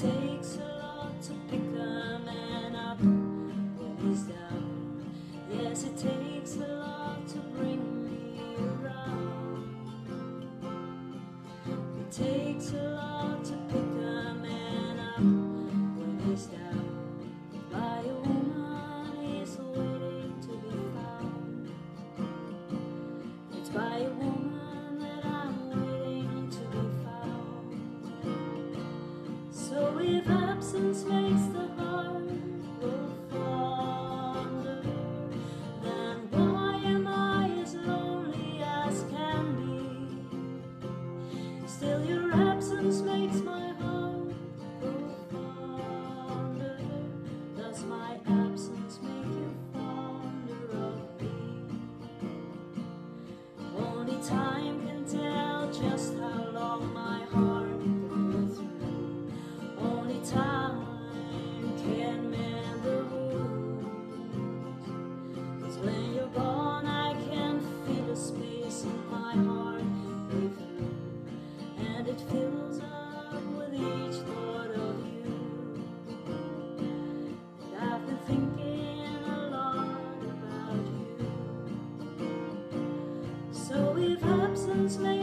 takes a lot to pick a man up when he's down. Yes, it takes a lot to bring me around. It takes a lot to pick a man up when he's down. By a woman is waiting to be found. It's by if absence makes It's may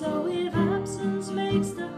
So if absence makes the